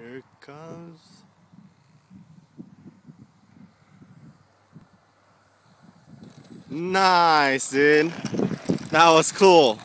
Here it comes. Nice, dude. That was cool.